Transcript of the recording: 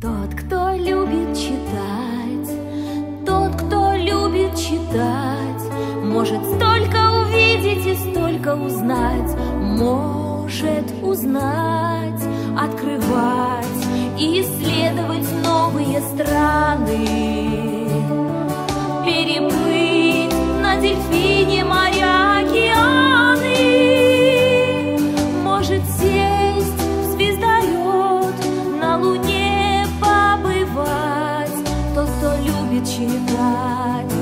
Тот, кто любит читать, тот, кто любит читать, может столько увидеть и столько узнать, может узнать, открывать и исследовать новые страны, переплыть любит читать.